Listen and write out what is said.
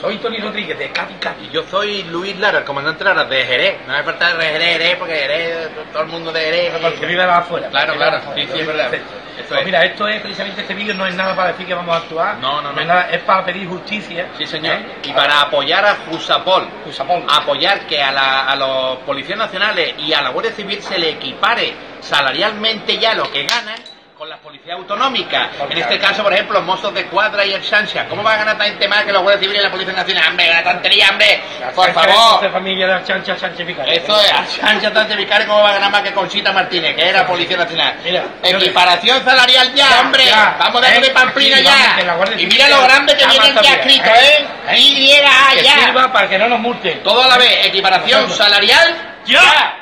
Soy Tony Rodríguez de Cádiz. Y yo soy Luis Lara, el comandante Lara de Jerez. No me falta de Jerez, Jerez, porque Jerez, todo el mundo de Jerez. Porque vive afuera. Claro, claro. afuera. Sí, sí, es verdad. Eso Pues es. mira, esto es precisamente este vídeo, no es nada para decir que vamos a actuar. No, no, no. es, nada, es para pedir justicia. Sí, señor. ¿eh? Y para apoyar a Jusapol, Jusapol. apoyar que a, la- a los policías nacionales y a la Guardia Civil se le equipare salarialmente ya lo que ganan con las policías autonómicas. En este caso, por ejemplo, mozos de cuadra y el Sancha. ¿Cómo va a ganar tanta más que los Guardias Civiles y la Policía Nacional? ¡Hombre, la tontería, hombre! ¡Por De favor! familia de Chancha Sánchez Vicario. Eso es, a Sancha Sánchez Vicario, ¿cómo va a ganar más que Conchita Martínez, que era Policía Nacional? Mira, Equiparación salarial ya, hombre. ya. Vamos a Eh, darle pamplina aquí, que la ya. Y mira lo grande que ya también, escrito, ¿eh? ¿eh? Y, A, Que ya. sirva para que no nos multen. Todo a la vez, equiparación salarial, ¡Ya!